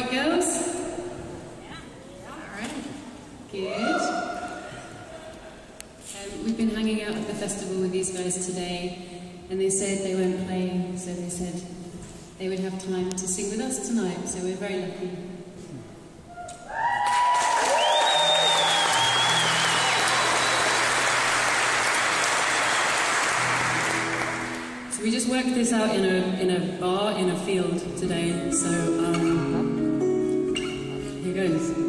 right, girls? All right, good. Um, we've been hanging out at the festival with these guys today, and they said they weren't playing, so they said they would have time to sing with us tonight, so we're very lucky. So we just worked this out in a in a bar in a field today. So um, goes.